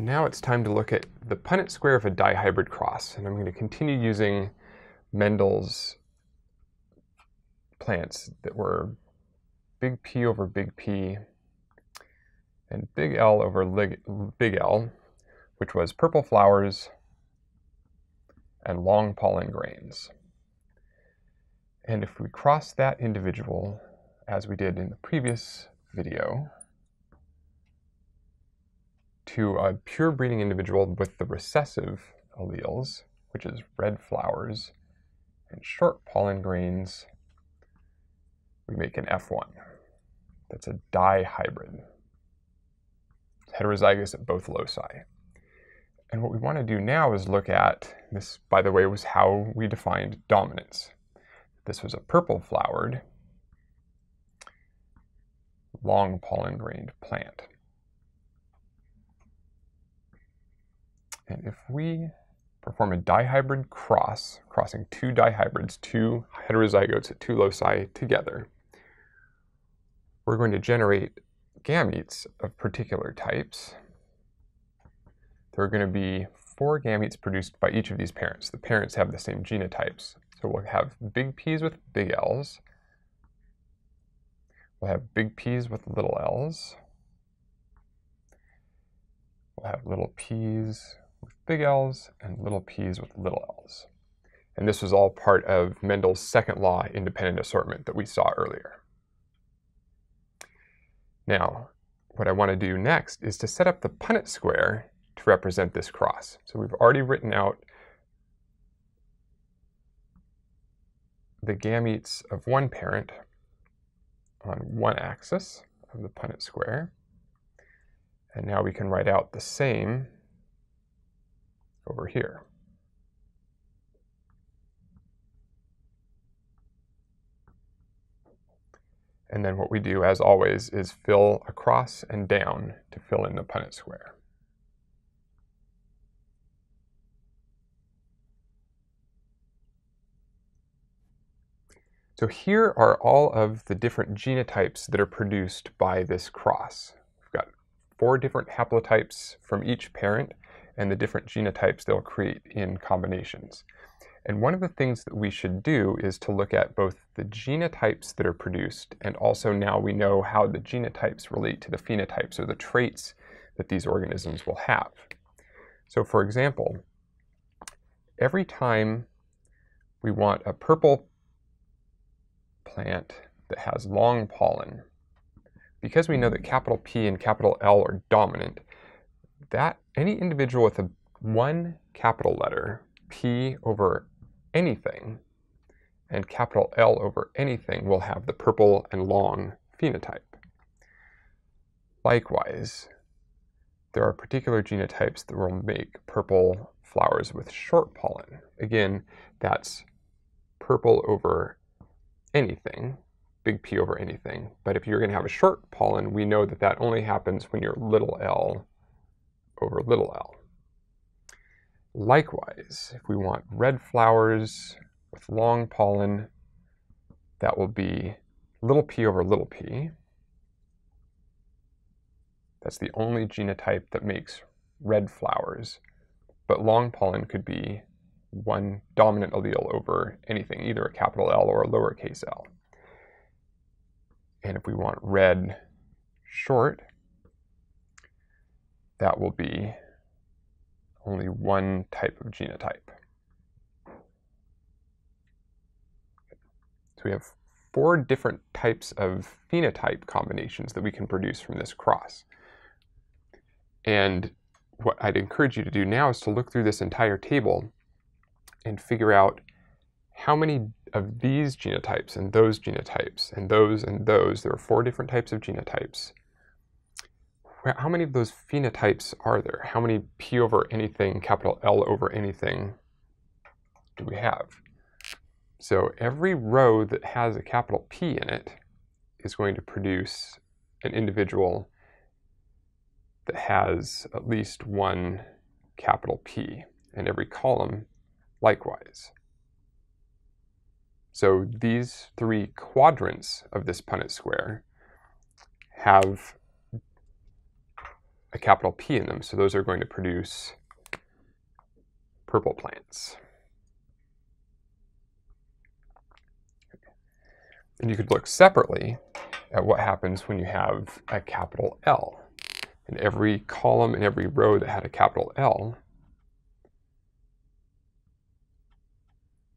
Now it's time to look at the Punnett square of a dihybrid cross, and I'm going to continue using Mendel's plants that were big P over big P and big L over big L, which was purple flowers and long pollen grains. And if we cross that individual, as we did in the previous video, to a pure breeding individual with the recessive alleles, which is red flowers and short pollen grains, we make an F1. That's a dihybrid. Heterozygous at both loci. And what we want to do now is look at, this by the way was how we defined dominance. This was a purple flowered, long pollen grained plant. And if we perform a dihybrid cross, crossing two dihybrids, two heterozygotes at two loci together, we're going to generate gametes of particular types. There are going to be four gametes produced by each of these parents. The parents have the same genotypes. So we'll have big P's with big L's. We'll have big P's with little L's. We'll have little P's big L's and little p's with little l's. And this was all part of Mendel's second law independent assortment that we saw earlier. Now, what I want to do next is to set up the Punnett square to represent this cross. So we've already written out the gametes of one parent on one axis of the Punnett square. And now we can write out the same over here. And then what we do, as always, is fill across and down to fill in the Punnett square. So here are all of the different genotypes that are produced by this cross. We've got four different haplotypes from each parent, and the different genotypes they'll create in combinations. And one of the things that we should do is to look at both the genotypes that are produced and also now we know how the genotypes relate to the phenotypes or the traits that these organisms will have. So for example, every time we want a purple plant that has long pollen, because we know that capital P and capital L are dominant, that any individual with a one capital letter, P over anything, and capital L over anything will have the purple and long phenotype. Likewise, there are particular genotypes that will make purple flowers with short pollen. Again, that's purple over anything, big P over anything. But if you're going to have a short pollen, we know that that only happens when your little l over little l. Likewise, if we want red flowers with long pollen, that will be little p over little p. That's the only genotype that makes red flowers. But long pollen could be one dominant allele over anything, either a capital L or a lowercase l. And if we want red short, that will be only one type of genotype. So we have four different types of phenotype combinations that we can produce from this cross. And what I'd encourage you to do now is to look through this entire table and figure out how many of these genotypes and those genotypes and those and those, there are four different types of genotypes, how many of those phenotypes are there? How many P over anything, capital L over anything do we have? So every row that has a capital P in it is going to produce an individual that has at least one capital P, and every column likewise. So these three quadrants of this Punnett square have a capital P in them, so those are going to produce purple plants. And you could look separately at what happens when you have a capital L. In every column and every row that had a capital L,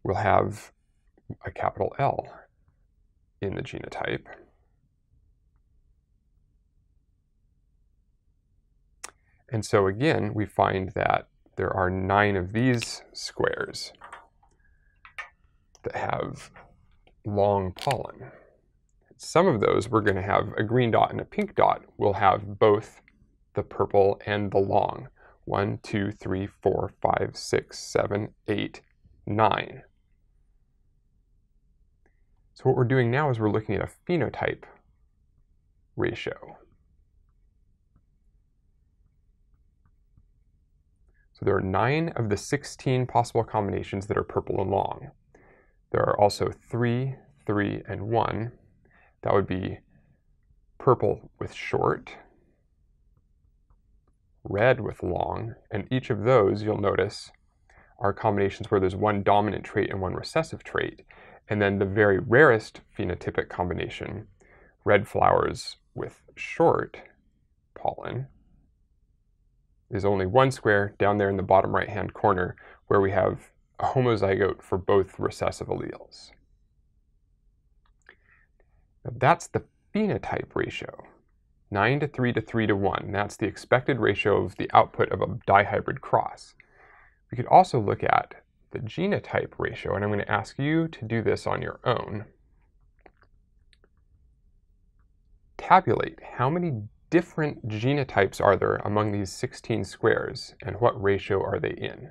we'll have a capital L in the genotype. And so again, we find that there are nine of these squares that have long pollen. Some of those we're going to have a green dot and a pink dot We'll have both the purple and the long. One, two, three, four, five, six, seven, eight, nine. So what we're doing now is we're looking at a phenotype ratio. So there are nine of the 16 possible combinations that are purple and long. There are also three, three, and one. That would be purple with short, red with long, and each of those, you'll notice, are combinations where there's one dominant trait and one recessive trait. And then the very rarest phenotypic combination, red flowers with short pollen, is only one square down there in the bottom right hand corner where we have a homozygote for both recessive alleles. Now that's the phenotype ratio. 9 to 3 to 3 to 1. That's the expected ratio of the output of a dihybrid cross. We could also look at the genotype ratio, and I'm going to ask you to do this on your own. Tabulate how many different genotypes are there among these 16 squares and what ratio are they in?